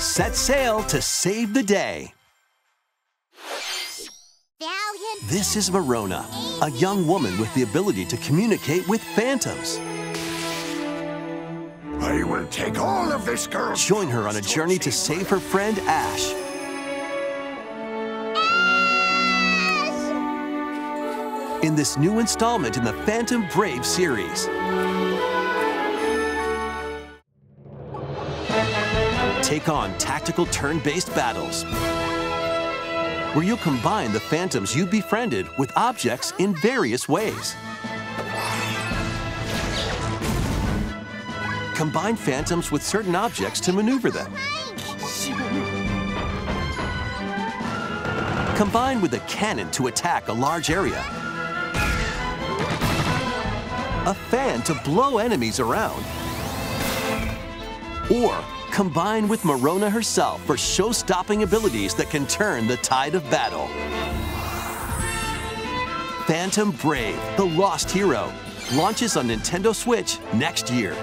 set sail to save the day. This is Marona, a young woman with the ability to communicate with phantoms. I will take all of this girl's Join her on a journey to save her friend Ash. In this new installment in the Phantom Brave series. Take on tactical turn-based battles where you'll combine the phantoms you befriended with objects in various ways. Combine phantoms with certain objects to maneuver them. Combine with a cannon to attack a large area. A fan to blow enemies around. Or combine with Marona herself for show-stopping abilities that can turn the tide of battle. Phantom Brave, the Lost Hero, launches on Nintendo Switch next year.